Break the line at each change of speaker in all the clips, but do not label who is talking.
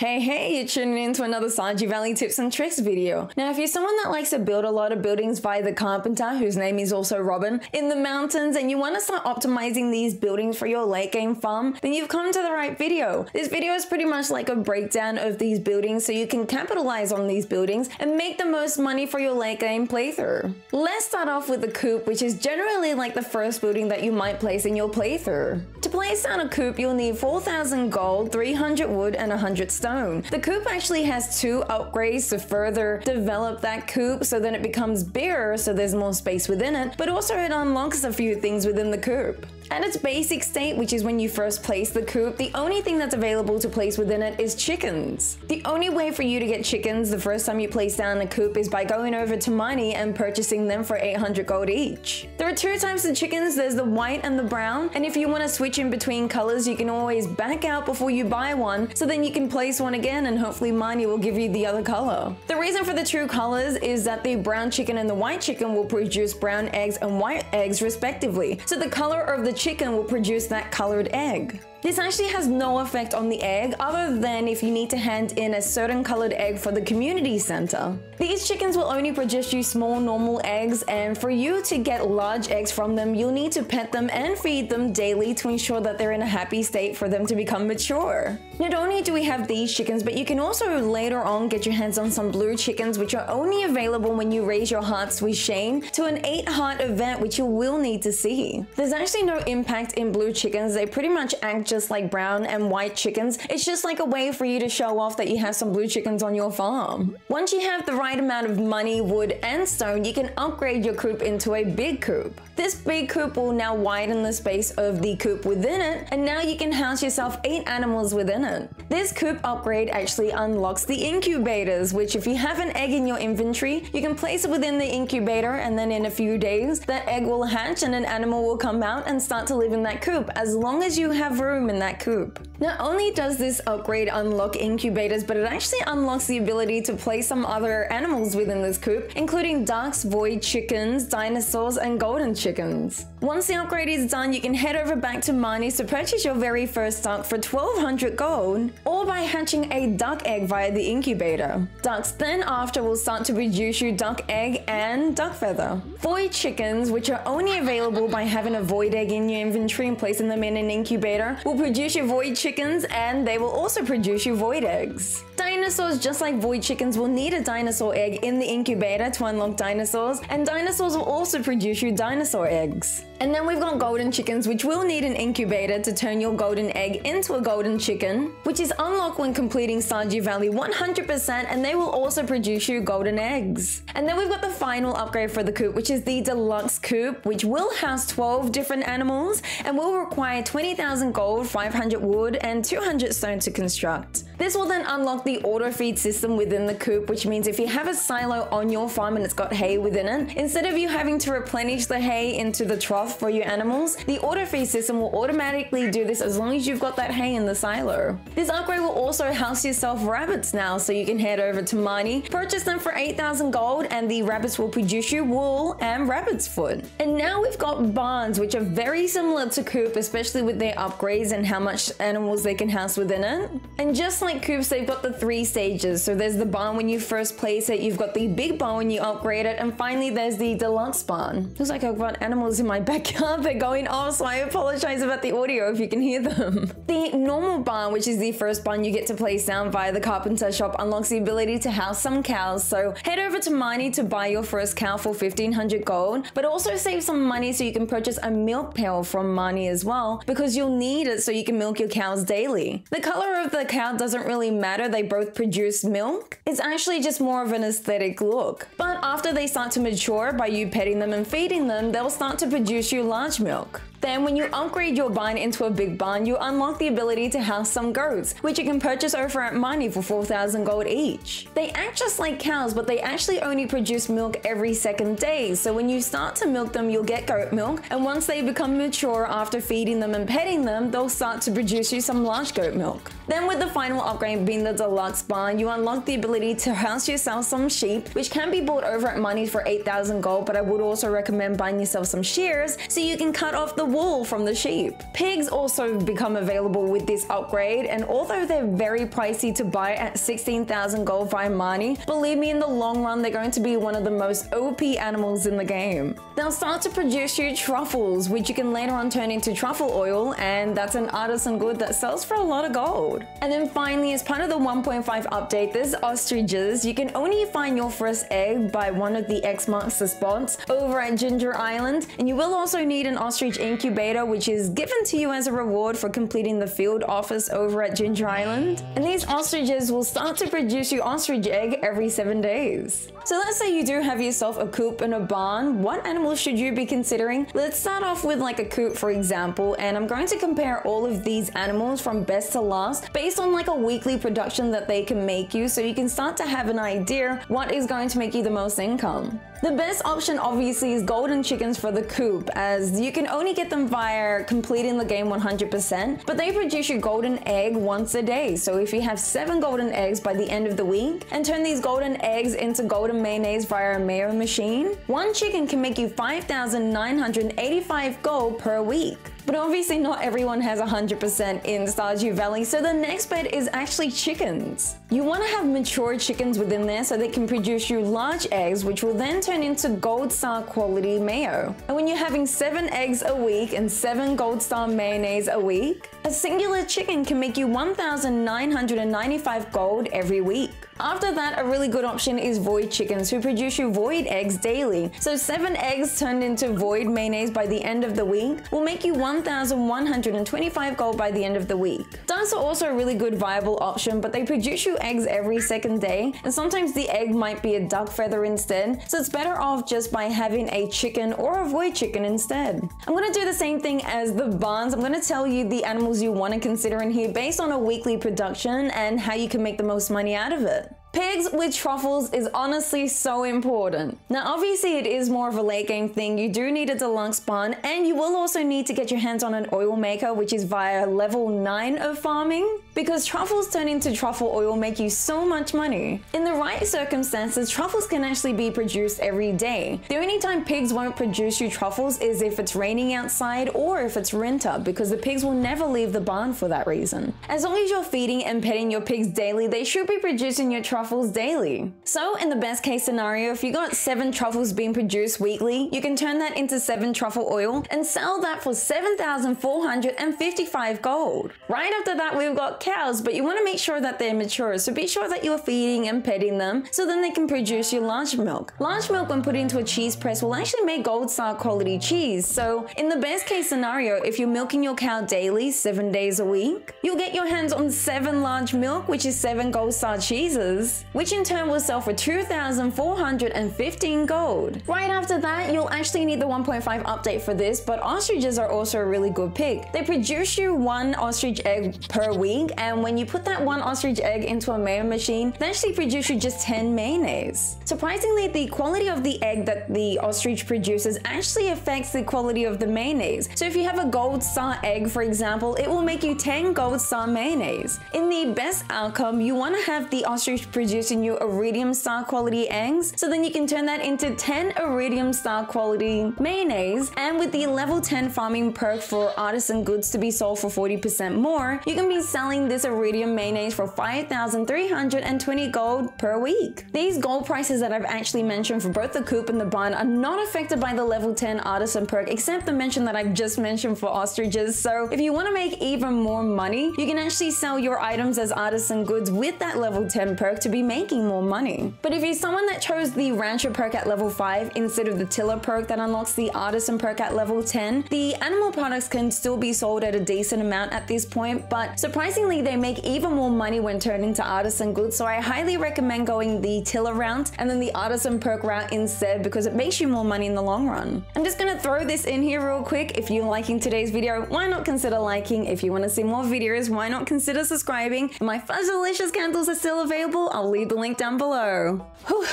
Hey, hey, you're tuning in to another Stardew Valley tips and tricks video. Now, if you're someone that likes to build a lot of buildings via the carpenter, whose name is also Robin, in the mountains, and you want to start optimizing these buildings for your late game farm, then you've come to the right video. This video is pretty much like a breakdown of these buildings so you can capitalize on these buildings and make the most money for your late game playthrough. Let's start off with the coop, which is generally like the first building that you might place in your playthrough. To place down a coop, you'll need 4,000 gold, 300 wood, and 100 stone The coop actually has two upgrades to further develop that coop so then it becomes bigger so there's more space within it, but also it unlocks a few things within the coop. At its basic state, which is when you first place the coop, the only thing that's available to place within it is chickens. The only way for you to get chickens the first time you place down a coop is by going over to Marnie and purchasing them for 800 gold each. There are two types of chickens, there's the white and the brown, and if you want to switch in between colors, you can always back out before you buy one, so then you can place one again and hopefully Marnie will give you the other color. The reason for the two colors is that the brown chicken and the white chicken will produce brown eggs and white eggs respectively, so the color of the chicken will produce that colored egg. This actually has no effect on the egg other than if you need to hand in a certain colored egg for the community center. These chickens will only produce you small normal eggs and for you to get large eggs from them, you'll need to pet them and feed them daily to ensure that they're in a happy state for them to become mature. Not only do we have these chickens, but you can also later on get your hands on some blue chickens which are only available when you raise your hearts with Shane to an 8 heart event which you will need to see. There's actually no impact in blue chickens, they pretty much act just like brown and white chickens. It's just like a way for you to show off that you have some blue chickens on your farm. Once you have the right amount of money, wood, and stone, you can upgrade your coop into a big coop. This big coop will now widen the space of the coop within it, and now you can house yourself 8 animals within it. This coop upgrade actually unlocks the incubators, which if you have an egg in your inventory, you can place it within the incubator and then in a few days, that egg will hatch and an animal will come out and start to live in that coop as long as you have room in that coop. Not only does this upgrade unlock incubators, but it actually unlocks the ability to place some other animals within this coop, including ducks, void chickens, dinosaurs, and golden chickens. Once the upgrade is done, you can head over back to Marnie's to purchase your very first duck for 1200 gold, or by hatching a duck egg via the incubator. Ducks then after will start to produce you duck egg and duck feather. Void chickens, which are only available by having a void egg in your inventory and placing them in an incubator, will produce you void chickens and they will also produce you void eggs. Dinosaurs, just like void chickens, will need a dinosaur egg in the incubator to unlock dinosaurs, and dinosaurs will also produce you dinosaur eggs. And then we've got golden chickens, which will need an incubator to turn your golden egg into a golden chicken, which is unlocked when completing Stardew Valley 100%, and they will also produce you golden eggs. And then we've got the final upgrade for the coop, which is the deluxe coop, which will house 12 different animals and will require 20,000 gold, 500 wood, and 200 stone to construct. This will then unlock the auto feed system within the coop, which means if you have a silo on your farm and it's got hay within it, instead of you having to replenish the hay into the trough for your animals, the auto feed system will automatically do this as long as you've got that hay in the silo. This upgrade will also house yourself rabbits now, so you can head over to Marnie, purchase them for 8,000 gold, and the rabbits will produce you wool and rabbit's foot. And now we've got barns, which are very similar to Coop, especially with their upgrades and how much animals they can house within it. And just like like coops, they've got the three stages. So there's the barn when you first place it, you've got the big barn when you upgrade it, and finally there's the deluxe barn. Looks like I've got animals in my backyard. They're going off, so I apologize about the audio if you can hear them. The normal barn, which is the first barn you get to place down via the carpenter shop, unlocks the ability to house some cows. So head over to Marnie to buy your first cow for 1500 gold, but also save some money so you can purchase a milk pail from Marnie as well, because you'll need it so you can milk your cows daily. The color of the cow doesn't doesn't really matter, they both produce milk. It's actually just more of an aesthetic look. But after they start to mature by you petting them and feeding them, they'll start to produce you large milk. Then when you upgrade your barn into a big barn, you unlock the ability to house some goats, which you can purchase over at Marnie for 4,000 gold each. They act just like cows, but they actually only produce milk every second day, so when you start to milk them, you'll get goat milk, and once they become mature after feeding them and petting them, they'll start to produce you some large goat milk. Then with the final upgrade being the deluxe barn, you unlock the ability to house yourself some sheep, which can be bought over at Marnie for 8,000 gold, but I would also recommend buying yourself some shears so you can cut off the wool from the sheep. Pigs also become available with this upgrade, and although they're very pricey to buy at 16,000 gold via Marnie, believe me, in the long run, they're going to be one of the most OP animals in the game. They'll start to produce you truffles, which you can later on turn into truffle oil, and that's an artisan good that sells for a lot of gold. And then finally, as part of the 1.5 update, there's ostriches. You can only find your first egg by one of the X marks the spots over at Ginger Island, and you will also need an ostrich incubator, which is given to you as a reward for completing the field office over at Ginger Island. And these ostriches will start to produce you ostrich egg every seven days. So let's say you do have yourself a coop and a barn. What animals should you be considering? Let's start off with like a coop, for example, and I'm going to compare all of these animals from best to last based on like a weekly production that they can make you so you can start to have an idea what is going to make you the most income. The best option obviously is golden chickens for the coop as you can only get them via completing the game 100% but they produce your golden egg once a day so if you have 7 golden eggs by the end of the week and turn these golden eggs into golden mayonnaise via a mayo machine, one chicken can make you 5,985 gold per week. But obviously not everyone has 100% in Stardew Valley, so the next bet is actually chickens. You want to have mature chickens within there so they can produce you large eggs, which will then turn into gold star quality mayo. And when you're having 7 eggs a week and 7 gold star mayonnaise a week, a singular chicken can make you 1,995 gold every week. After that, a really good option is void chickens who produce you void eggs daily. So 7 eggs turned into void mayonnaise by the end of the week will make you 1,125 gold by the end of the week. Ducks are also a really good viable option, but they produce you eggs every second day, and sometimes the egg might be a duck feather instead, so it's better off just by having a chicken or avoid chicken instead. I'm gonna do the same thing as the barns. I'm gonna tell you the animals you wanna consider in here based on a weekly production and how you can make the most money out of it. Pigs with truffles is honestly so important. Now obviously it is more of a late game thing, you do need a deluxe barn and you will also need to get your hands on an oil maker which is via level 9 of farming because truffles turn into truffle oil make you so much money. In the right circumstances, truffles can actually be produced every day. The only time pigs won't produce you truffles is if it's raining outside or if it's winter because the pigs will never leave the barn for that reason. As long as you're feeding and petting your pigs daily, they should be producing your truffles truffles daily. So in the best case scenario, if you got 7 truffles being produced weekly, you can turn that into 7 truffle oil and sell that for 7,455 gold. Right after that, we've got cows, but you want to make sure that they're mature, so be sure that you're feeding and petting them so then they can produce your large milk. Large milk when put into a cheese press will actually make gold star quality cheese, so in the best case scenario, if you're milking your cow daily, 7 days a week, you'll get your hands on 7 large milk, which is 7 gold star cheeses, which in turn will sell for 2,415 gold. Right after that, you'll actually need the 1.5 update for this, but ostriches are also a really good pick. They produce you one ostrich egg per week, and when you put that one ostrich egg into a mayo machine, they actually produce you just 10 mayonnaise. Surprisingly, the quality of the egg that the ostrich produces actually affects the quality of the mayonnaise. So if you have a gold star egg, for example, it will make you 10 gold star mayonnaise. In the best outcome, you want to have the ostrich producing you iridium star quality eggs. So then you can turn that into 10 iridium star quality mayonnaise. And with the level 10 farming perk for artisan goods to be sold for 40% more, you can be selling this iridium mayonnaise for 5,320 gold per week. These gold prices that I've actually mentioned for both the coop and the barn are not affected by the level 10 artisan perk, except the mention that I've just mentioned for ostriches. So if you want to make even more money, you can actually sell your items as artisan goods with that level 10 perk to be making more money. But if you're someone that chose the Rancher perk at level 5 instead of the Tiller perk that unlocks the Artisan perk at level 10, the animal products can still be sold at a decent amount at this point, but surprisingly they make even more money when turned into Artisan goods, so I highly recommend going the Tiller route and then the Artisan perk route instead because it makes you more money in the long run. I'm just gonna throw this in here real quick. If you're liking today's video, why not consider liking? If you want to see more videos, why not consider subscribing? My Fuzzilicious candles are still available. I'll leave the link down below. Whew.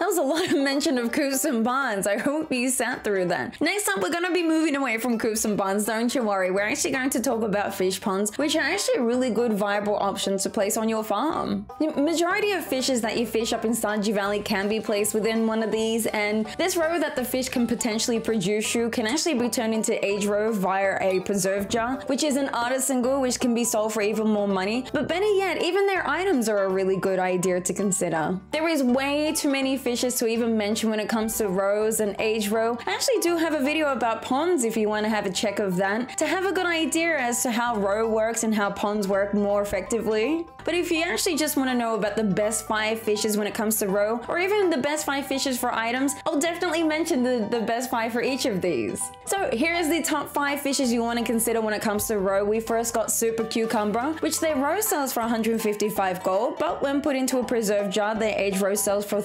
That was a lot of mention of coops and barns. I hope you sat through that. Next up, we're going to be moving away from coops and barns. Don't you worry. We're actually going to talk about fish ponds, which are actually really good viable options to place on your farm. The majority of fishes that you fish up in Stardew Valley can be placed within one of these, and this roe that the fish can potentially produce you can actually be turned into age roe via a preserve jar, which is an artisan good which can be sold for even more money. But better yet, even their items are a really good idea to consider. There is way too many to even mention when it comes to roes and age roe. I actually do have a video about ponds if you want to have a check of that to have a good idea as to how roe works and how ponds work more effectively. But if you actually just want to know about the best 5 fishes when it comes to roe, or even the best 5 fishes for items, I'll definitely mention the, the best 5 for each of these. So here is the top 5 fishes you want to consider when it comes to roe. We first got Super Cucumber, which their roe sells for 155 gold, but when put into a preserve jar, their age roe sells for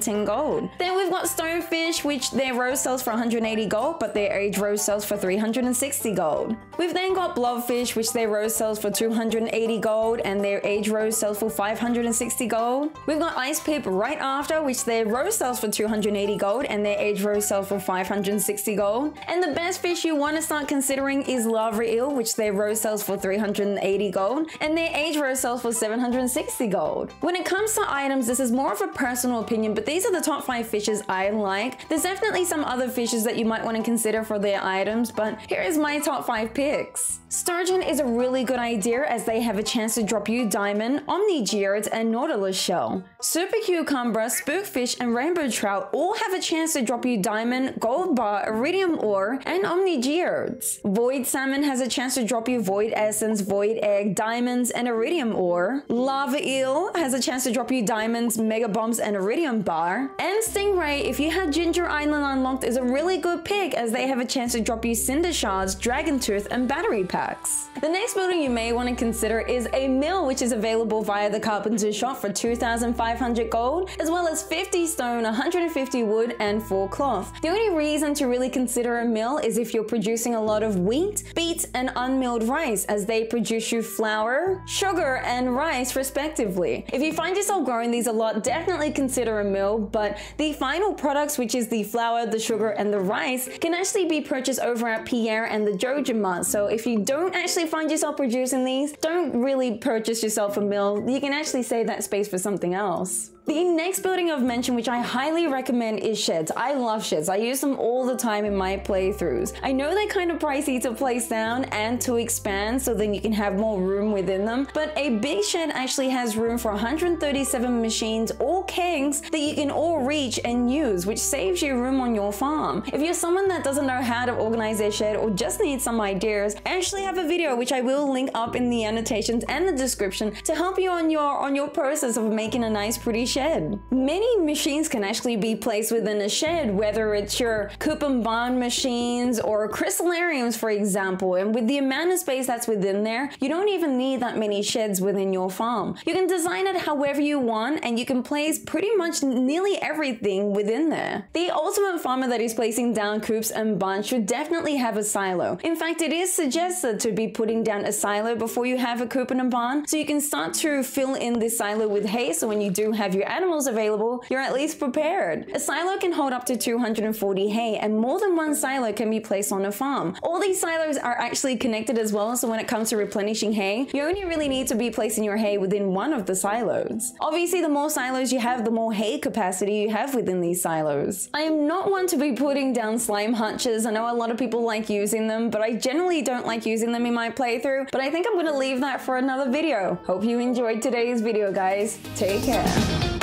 310 gold. Then we've got Stonefish, which their roe sells for 180 gold, but their age roe sells for 360 gold. We've then got Blobfish, which their roe sells for 280 gold, and their age roe sells for 560 gold. We've got Ice Pip right after, which their roe sells for 280 gold, and their age roe sells for 560 gold. And the best fish you want to start considering is Lava Eel, which their roe sells for 380 gold, and their age roe sells for 760 gold. When it comes to items, this is more of a personal opinion, but these are the top 5 fishes I like. There's definitely some other fishes that you might want to consider for their items, but here is my top 5 picks. Sturgeon is a really good idea as they have a chance to drop you diamond, omnigeode, and nautilus shell. Super cucumber, spookfish, and rainbow trout all have a chance to drop you diamond, gold bar, iridium ore, and omnigeodes. Void salmon has a chance to drop you void essence, void egg, diamonds, and iridium ore. Lava eel has a chance to drop you diamonds, mega bombs, and iridium bar. And stingray, if you had Ginger Island unlocked, is a really good pick as they have a chance to drop you cinder shards, dragon tooth, and battery packs. The next building you may want to consider is a mill, which is available via the carpenter shop for 2,500 gold, as well as 50 stone, 150 wood, and 4 cloth. The only reason to really consider a mill is if you're producing a lot of wheat, beets, and unmilled rice, as they produce you flour, sugar, and rice respectively. If you find yourself growing these a lot, definitely consider a mill, but the final products, which is the flour, the sugar, and the rice, can actually be purchased over at Pierre and the Joja Mart. So if you don't actually find yourself producing these, don't really purchase yourself a mill. You can actually save that space for something else. The next building I've mentioned, which I highly recommend, is sheds. I love sheds. I use them all the time in my playthroughs. I know they're kind of pricey to place down and to expand so then you can have more room within them, but a big shed actually has room for 137 machines or kegs that you can all reach and use, which saves you room on your farm. If you're someone that doesn't know how to organize their shed or just needs some ideas, I actually have a video which I will link up in the annotations and the description to help you on your on your process of making a nice pretty shed shed. Many machines can actually be placed within a shed, whether it's your Coop and Barn machines or crystallariums, for example. And with the amount of space that's within there, you don't even need that many sheds within your farm. You can design it however you want and you can place pretty much nearly everything within there. The ultimate farmer that is placing down coops and barns should definitely have a silo. In fact, it is suggested to be putting down a silo before you have a coop and a barn so you can start to fill in this silo with hay so when you do have your animals available, you're at least prepared. A silo can hold up to 240 hay and more than one silo can be placed on a farm. All these silos are actually connected as well, so when it comes to replenishing hay, you only really need to be placing your hay within one of the silos. Obviously, the more silos you have, the more hay capacity you have within these silos. I am not one to be putting down slime hutches. I know a lot of people like using them, but I generally don't like using them in my playthrough, but I think I'm to leave that for another video. Hope you enjoyed today's video, guys. Take care.